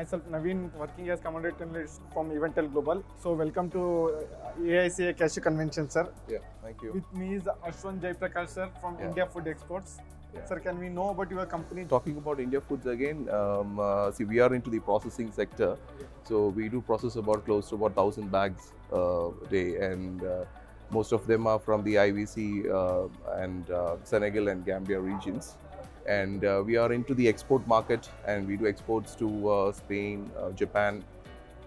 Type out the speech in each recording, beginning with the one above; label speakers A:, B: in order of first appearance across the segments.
A: myself Naveen, working as commodity analyst from Eventell Global. So welcome to uh, AICA Cashew Convention, sir.
B: Yeah, thank you.
A: With me is Ashwanth Jaiprakash, sir, from
B: Yeah.
A: India Food Exports.
B: Yeah.
A: Sir, can we know about your company?
B: Talking about India Foods again, um, uh, see, we are into the processing sector. So we do process about close to about 1000 bags uh, a day, and uh, most of them are from the IVC uh, and uh, Senegal and Gambia regions. And uh, we are into the export market, and we do exports to uh, Spain, uh, Japan,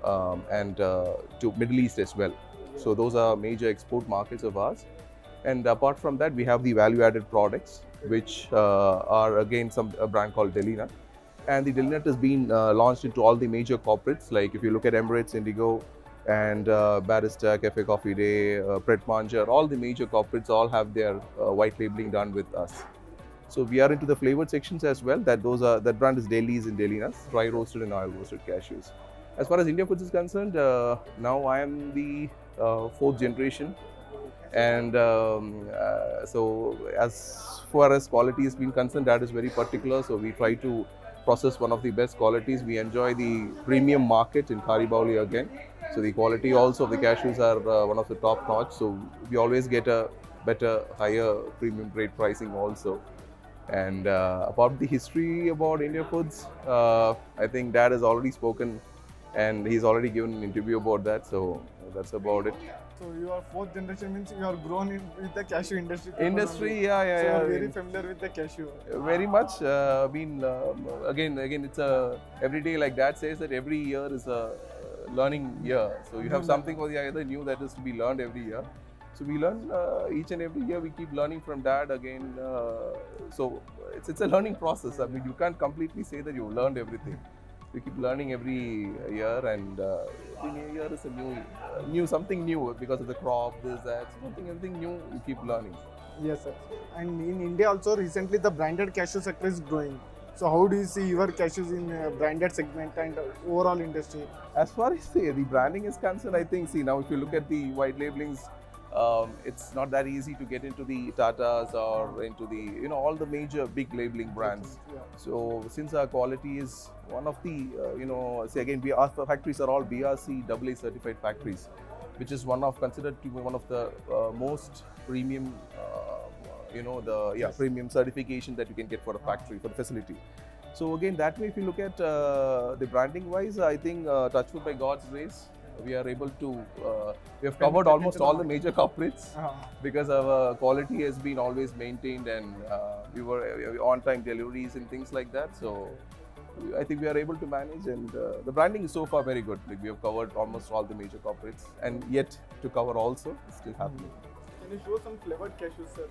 B: um, and uh, to Middle East as well. So those are major export markets of ours. And apart from that, we have the value-added products, which uh, are again some a brand called Delinut. And the Delinut has been uh, launched into all the major corporates. Like if you look at Emirates, Indigo, and uh, Barista, Cafe Coffee Day, uh, Pret Manger, all the major corporates all have their uh, white labeling done with us. So we are into the flavored sections as well. That those are that brand is Deli's and Deli Nuts, dry roasted and oil roasted cashews. As far as India Foods is concerned, uh, now I am the uh, fourth generation, and um, uh, so as far as quality is being concerned, that is very particular. So we try to process one of the best qualities. We enjoy the premium market in Karibauli again. So the quality also of the cashews are uh, one of the top notch. So we always get a better, higher premium grade pricing also. And uh, about the history about India Foods, uh, I think Dad has already spoken and he's already given an interview about that. So that's about it.
A: So you are fourth generation means you are grown in with the cashew industry.
B: Industry, yeah, yeah,
A: So you
B: yeah.
A: are very familiar with the cashew.
B: very much. Uh, I mean, um, again, again, it's a every day. Like Dad says that every year is a uh, learning year. So you have something or the other new that is to be learned every year. So we learn uh, each and every year. We keep learning from Dad again. Uh, so it's it's a learning process. I mean, you can't completely say that you've learned everything. We keep learning every year, and uh, every new year is a new, uh, new something new because of the crop, this, that, something, everything new. You keep learning.
A: Yes, sir. And in India also recently the branded cashew sector is growing. So how do you see your cashews in uh, branded segment and overall industry?
B: As far as the, the branding is concerned, I think, see, now if you look at the white labelings, um, it's not that easy to get into the Tatas or into the, you know, all the major big labeling brands.
A: Yeah.
B: So since our quality is one of the, uh, you know, say again, we, our factories are all BRC AA certified factories, which is one of, considered to be one of the uh, most premium, uh, you know, the, yeah,
A: Yes.
B: premium certification that you can get for a factory, for the facility. So again, that way, if you look at uh, the branding wise, I think uh, Touchwood by God's grace, we are able to, uh, we have covered almost all the major corporates
A: Uh,
B: because our quality has been always maintained and uh, we were uh, on time deliveries and things like that. So I think we are able to manage and uh, the branding is so far very good. Like we have covered almost all the major corporates and yet to cover also, it's still happening.
A: can you show some flavored cashews, sir?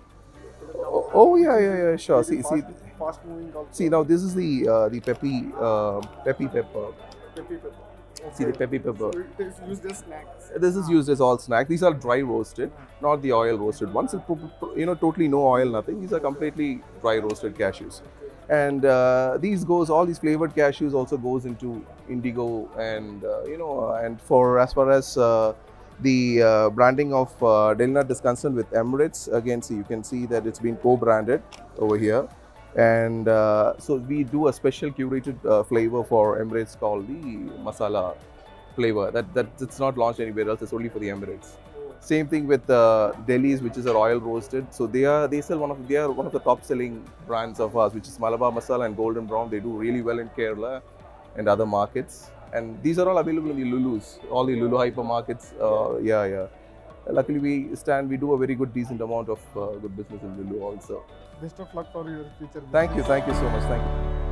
B: Oh, oh yeah, yeah, yeah, sure. See,
A: Very
B: see,
A: fast, fast moving also.
B: see now this is the uh, the peppy uh, peppy pepper.
A: Peppy pepper.
B: See the peppy pepper.
A: So it is used as snacks.
B: This is used as all snack. These are dry roasted, not the oil roasted ones. It's pro- pro- you know totally no oil, nothing. These are completely dry roasted cashews. And uh, these goes all these flavored cashews also goes into indigo and uh, you know and for as far as uh, the uh, branding of uh, Delnut is concerned with Emirates again see you can see that it's been co-branded over here and uh, so we do a special curated uh, flavor for Emirates called the masala flavor that that it's not launched anywhere else it's only for the Emirates same thing with uh, Deli's, which is a royal roasted. So they are they sell one of they are one of the top selling brands of ours, which is Malabar Masala and Golden Brown. They do really well in Kerala and other markets. And these are all available in the Lulus, all the Lulu hypermarkets. Uh, yeah, yeah. Luckily, we stand. We do a very good, decent amount of uh, good business in Lulu also.
A: Best of luck for your future.
B: Thank you, thank you so much. Thank you.